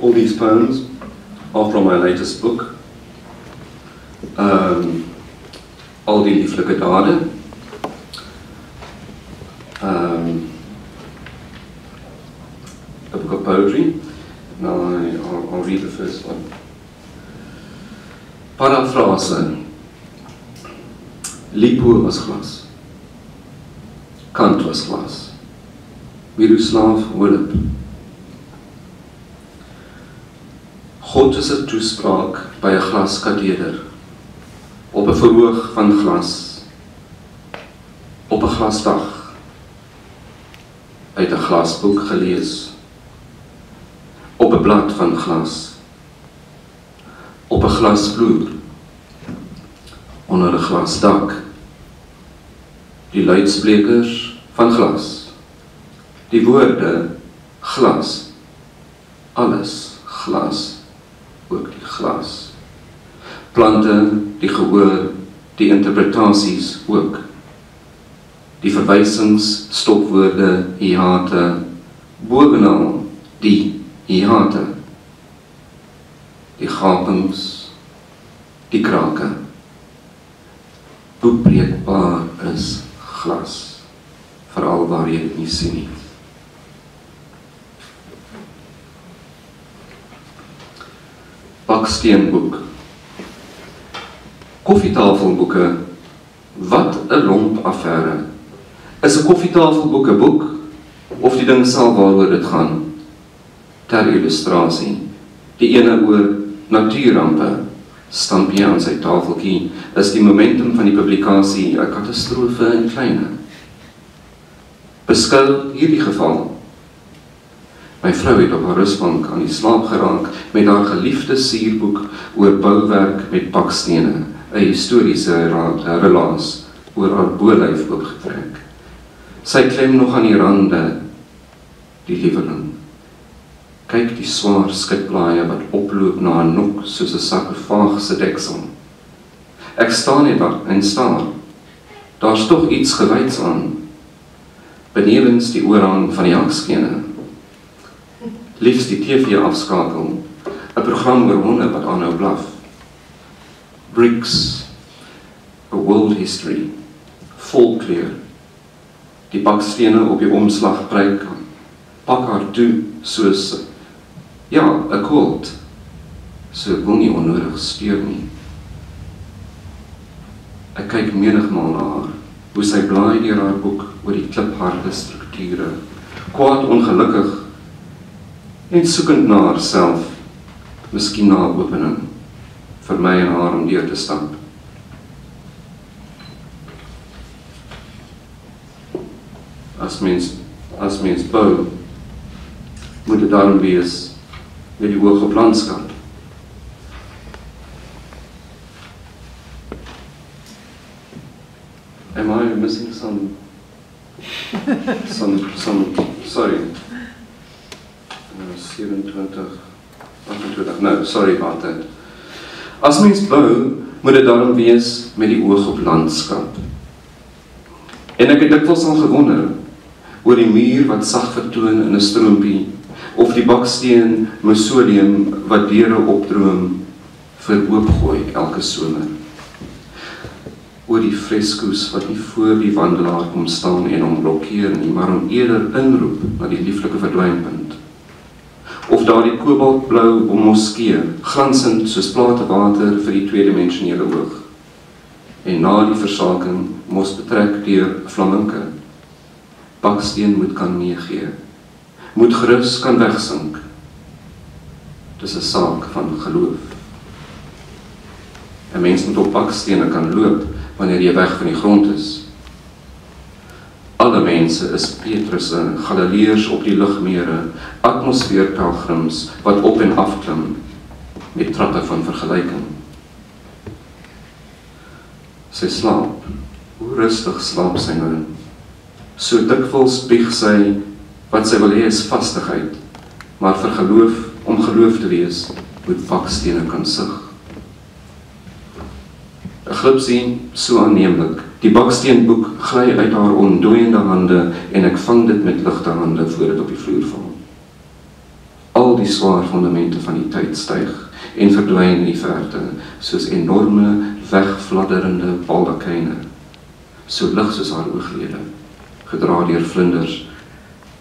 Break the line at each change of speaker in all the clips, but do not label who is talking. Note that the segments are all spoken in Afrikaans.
All these poems are from my latest book. Um, al die lieflike dade. Um, a book of poetry. Now I, I'll, I'll read the first one. Parafrase. Lipo was glas. Kant was glas. Miroslav Willip. God is 'n toespraak by 'n glaskateder op 'n verhoog van glas. Op 'n glasdag. Uit 'n glasboek gelees. Op 'n blad van glas. Op 'n glasvloer. Onder 'n glasdak. Die luidsprekers van glas. Die woorde glas. Alles glas ook die glas. Plante, die gehoor, die interpretasies ook. Die verwysings, stopwoorde, hiate, bovenal die hiate. Die gapings, die krake. Hoe breekbaar is glas, veral waar jy dit nie sien nie. Baksteenboek. Koffietafelboeke. Wat 'n lomp affære. Is 'n koffietafelboek 'n boek of die ding sal waaroor dit gaan? Ter illustrasie. Die ene oor natuurrampe stamp hier aan sy tafeltjie is die momentum van die publikasie 'n katastrofe in klein. Beskou hierdie geval My vrou het op haar rusbank aan die slaap geraak met haar geliefde suurboek oor bouwerk met bakstene, 'n historiese relaas oor haar bolyf oopgetrek. Sy klem nog aan die rande die lieweling. Kyk die swaar skitblaaie wat oploop na 'n nok soos 'n sarkofaag se deksel. Ek staan net daar en staan. Daar's tog iets gewyds aan. Benewens die oorhang van die hangskene liefs die TV afskakel, 'n program oor honde wat aanhou blaf. Bricks, a world history, folklore. Die bakstene op die omslag preek pak haar toe soos ja, 'n kult. So wil nie onnodig steur nie. Ek kyk menigmal na haar, hoe sy blaai deur haar boek oor die klipharde strukture, kwaad ongelukkig en soekend na haarself, miskien na 'n opening vir my en haar om deur te stap. As mens as mens bou, moet dit daarom wees met die hoë landskap. Am I missing some some some sorry 27 28 nou sorry Walter. As mens bou moet dit daarom wees met die oog op landskap. En ek het dikwels al gewonder oor die muur wat sag vertoon in 'n stroompie of die baksteen mausoleum wat deure opdroom vir oopgooi elke somer. Oor die freskos wat nie voor die wandelaar kom staan en hom blokkeer nie maar hom eerder inroep na die lieflike verdwynpunt of daardie kobaltblou moskee glansend soos plate water vir die tweedimensionele oog. En na die versaking mos betrek deur flaminke. Baksteen moet kan meegee. Moet gerus kan wegsink. Dis 'n saak van geloof. 'n mens moet op bakstene kan loop wanneer jy weg van die grond is Alle mense is Petrusse, Galileërs op die lugmere, atmosfeerpelgrims wat op en af klim met trappe van vergelyking. Sy slaap. Hoe rustig slaap sy nou. So dikwels bieg sy wat sy wil hê is vastigheid, maar vir geloof om geloof te wees, moet bakstene kan sug. 'n Glipsie so aanneemlik. Die baksteenboek gly uit haar ondooiende hande en ek vang dit met ligte hande voor dit op die vloer val. al die swaar fondamente van die tyd styg en verdwyn in die verte soos enorme wegfladderende baldakyne so lig soos haar ooglede gedra deur vlinders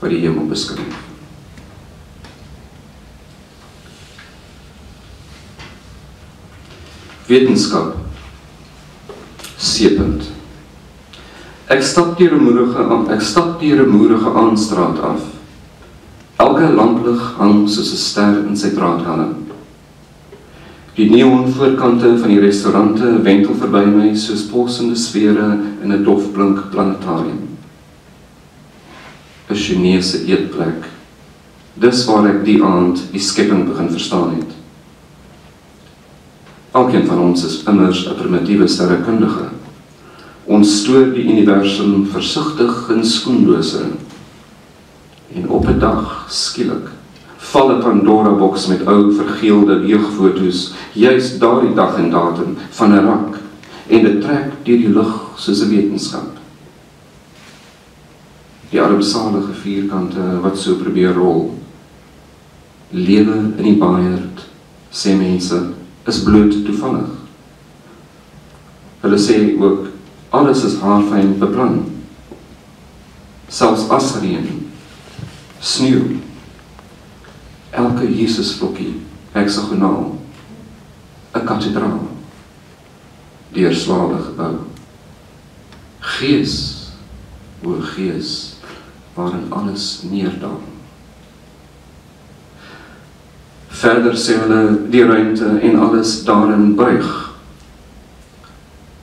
wat die hemel beskryf. Wetenskap sepend ek stap deur 'n moerige ek stap deur 'n moerige aanstraat af. Elke lamplig hang soos 'n ster in sy draadhelm die neon voorkante van die restaurante wentel verby my soos pulsende sfere in 'n dofblink planetarium. 'n Chinese eetplek. Dis waar ek die aand die skepping begin verstaan het Elkeen van ons is immers 'n primitiewe sterrekundige. Ons stoor die universum versigtig in skoenlose. En op 'n dag, skielik, val 'n Pandora boks met ou vergeelde jeugfoto's, juis daardie dag en datum van 'n rak en dit trek deur die lug soos 'n wetenskap. Die armsalige vierkante wat so probeer rol. Lewe in die baaierd, sê mense is bloot toevallig. Hulle sê ook alles is haarfyn beplan. Selfs asreën, sneeu, elke Jesusvlokkie, heksagonaal, 'n kathedraal, deurslawe gebou. Gees, o Gees, waarin alles neerdal. Verder sê hulle die ruimte en alles daarin buig.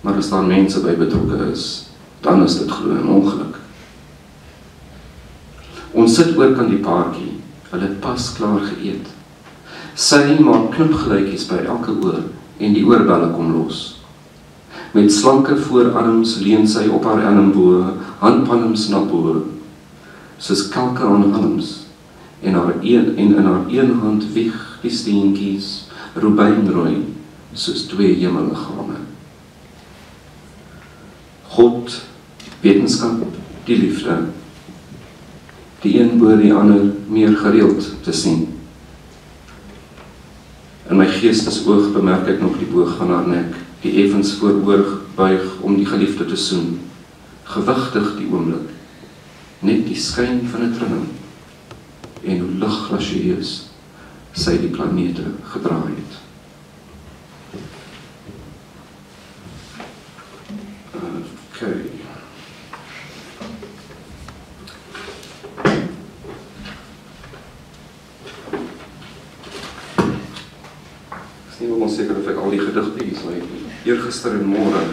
Maar as daar mense by betrokke is, dan is dit glo 'n ongeluk. Ons sit oor kan die paartjie. Hulle pas klaar geëet. Sy maak knipgeluitjies by elke oor en die oorbelle kom los. Met slanke voorarms leun sy op haar elmbo, handpalms na bo, soos kalke aan halms en haar een en in haar een hand wieg die steentjies rubynrooi soos twee hemelliggame. God, wetenskap, die liefde. Die een bo die ander meer gereeld te sien. In my geestesoog bemerk ek nog die boog van haar nek, die effens vooroor buig om die geliefde te soen. Gewigtig die oomblik. Net die skyn van 'n trilling en hoe lig glasieus sy die planete gedraai het. Okay. Sien hoe ons seker of ek al die gedigte hier sou het. Eergister en môre.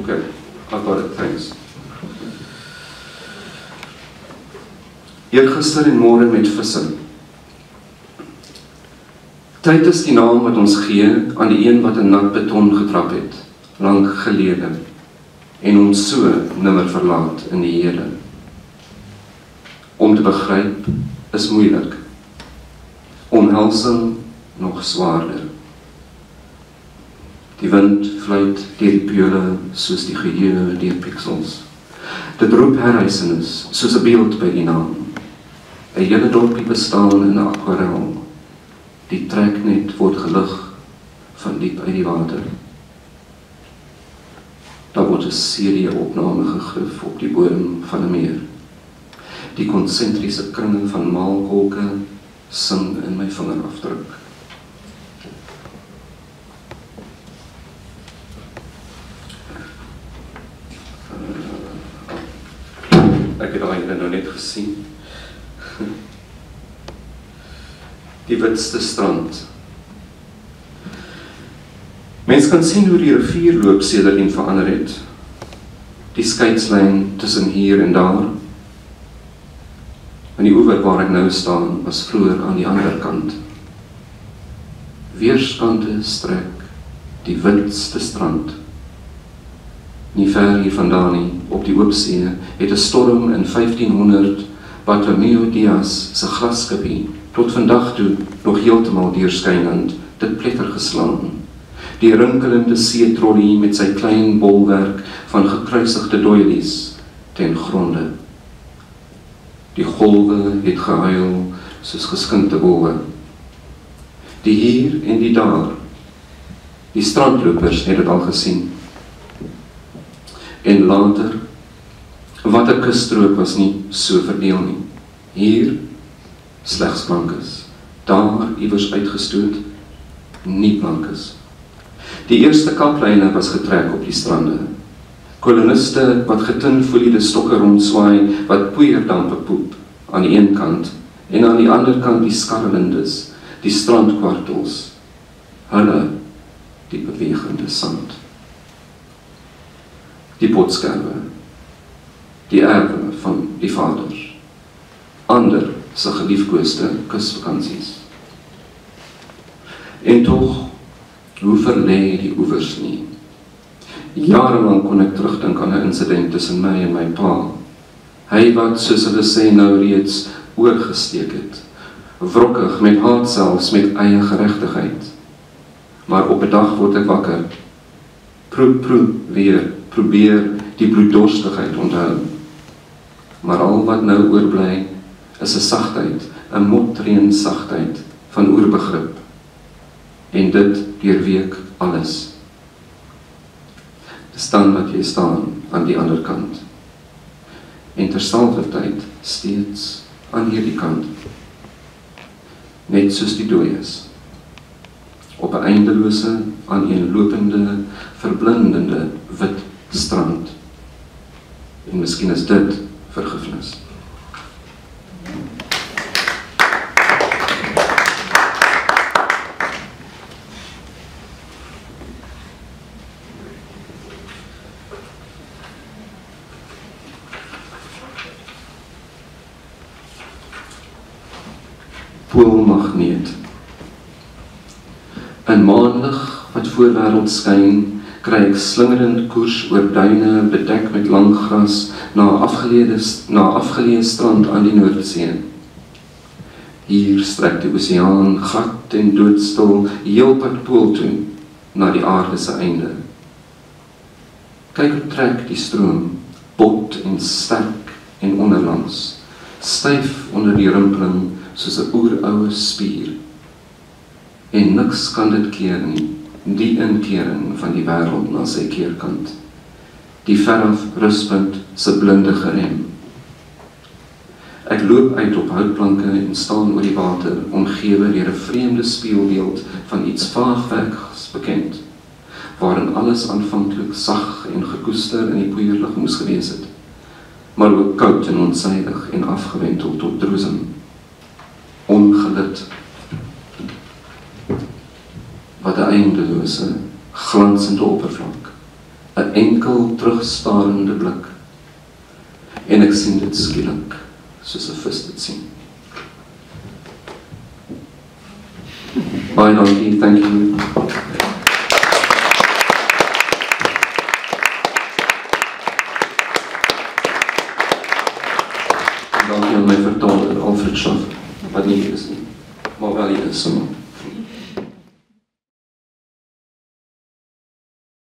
Okay. I've got it. Thanks. Eergister en môre met visse. Tyd is die naam wat ons gee aan die een wat in nat beton getrap het, lank gelede en ons so nimmer verlaat in die Here. Om te begryp is moeilik. Omhelsing nog swaarder. Die wind fluit deur die peule soos die geheue deur piksels. Dit roep herreisenis soos 'n beeld by die naam. 'n Hele dorpie bestaan in 'n akwarel die treknet word gelig van diep uit die water. Daar word 'n serie opname gegrif op die bodem van 'n meer. Die konsentriese kringe van maalkolke sing in my vingerafdruk. Ek het daai nou net gesien die witste strand. Mens kan sien hoe die rivier loop sedertdien verander het. Die skeidslyn tussen hier en daar. En die oewer waar ek nou staan, was vroeër aan die ander kant. Weerskante strek die witste strand. Nie ver hier vandaan nie, op die oop see, het 'n storm in 1500 Bartolomeu Dias se glasskipie tot vandag toe nog heeltemal deurskynend dit pletter geslaan. Die rinkelende seetrollie met sy klein bolwerk van gekruisigde doilies ten gronde. Die golwe het gehuil soos geskinkte wolwe. Die hier en die daar. Die strandlopers het dit al gesien. En later wat 'n kusstrook was nie so verdeel nie. Hier slegs blankes. Daar iewers uitgestoot nie blankes. Die eerste kaplyne was getrek op die strande. Koloniste wat getinfoliede stokke rondswaai wat poeierdampe poep aan die een kant en aan die ander kant die skarrelindes, die strandkwartels. Hulle die bewegende sand. Die potskerwe. Die erwe van die vaders. Ander se geliefkoeste kusvakansies. En tog hoe verlê die oewers nie. Jare lank kon ek terugdink aan 'n insident tussen my en my pa. Hy wat soos hulle sê nou reeds oorgesteek het. Wrokkig met haat selfs met eie geregtigheid. Maar op 'n dag word ek wakker. Proe proe weer probeer die bloeddorstigheid onthou. Maar al wat nou oorbly is 'n sagtheid, 'n motreën sagtheid van oorbegrip. En dit deurweek alles. staan wat jy staan aan die ander kant. En terselfdertyd steeds aan hierdie kant. Net soos die dooies op 'n eindelose, aaneenlopende, verblindende wit strand. En miskien is dit vergifnis. Poolmagneet. 'n Maanlig wat voor wêreld skyn kry ek slingerend koers oor duine bedek met lang gras na afgeleide na afgeleë strand aan die Noordsee. Hier strek die oseaan gat en doodstil heelpad pool toe na die aarde se einde. Kyk hoe trek die stroom bot en sterk en onderlangs styf onder die rimpeling soos 'n oeroue spier. En niks kan dit keer nie die inkering van die wêreld na sy keerkant. Die verf ruspunt se blinde gerem. Ek loop uit op houtplanke en staan oor die water, omgewe deur 'n vreemde spieelbeeld van iets vaagwegs bekend, waarin alles aanvanklik sag en gekoester in die poeierlig moes gewees het, maar ook koud en onsuiwig en afgewendel tot droesem. Ongelit wat 'n eindelose, glansende oppervlak, 'n enkel terugstarende blik. En ek sien dit skielik soos 'n vis dit sien. Baie dankie, thank you.